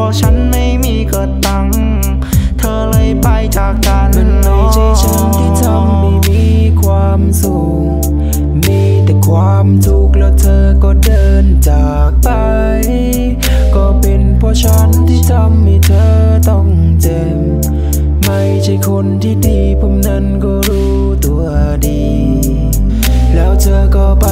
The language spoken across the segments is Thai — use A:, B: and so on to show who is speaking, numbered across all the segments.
A: ราะฉันไม่มีเกิดตังเธอเลยไปจากกันมันไม่ใช่ฉันที่ท
B: ำไม่มีความสุขมีแต่ความทุกข์แล้วเธอก็เดินจากไป ก็เป็นเพราะฉันที่ทำให้เธอต้องเจ็บไม่ใช่คนที่ดีผมนั้นก็รู้ตัวดี แล้วเธอก็ไป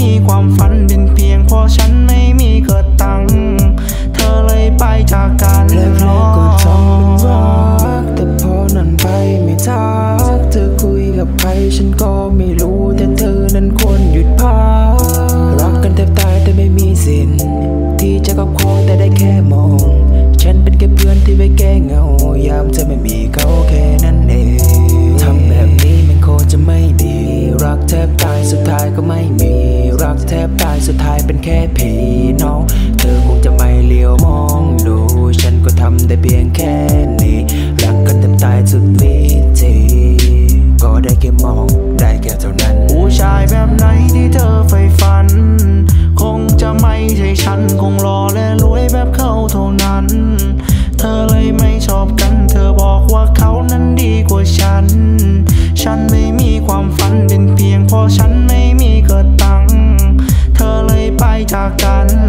A: มีความฝันเป็นเพียงเพราะฉันไม่มีเกิดตัง เธอเลยไปจากกันแรกๆก็ทำเป็นร
B: ัก แต่พอนั้นไปไม่ทัก เธอคุยกับใครฉันก็ไม่รู้แต่เธอนั้นควรหยุดพัก รักกันแทบตายแต่ไม่มีสิน ที่จะกับคองแต่ได้แค่มอง ฉันเป็นแค่เพื่อนที่ไว้แก้เหงา บตายสุดท้ายเป็นแค่ผีน้อง เธอคงจะไม่เลี้ยวมองดู ฉันก็ทำได้เพียงแค่นี้รักกันเต็มตายสุดวิธีก็ได้แค่มองได้แค่เท่านั้น ผู้
A: ชายแบบไหนที่เธอใฝ่ฝัน คงจะไม่ใช่ฉันคงรอและรวยแบบเขาเท่านั้น เธอเลยไม่ชอบกัน เธอบอกว่าเขานั้นดีกว่าฉัน จากกัน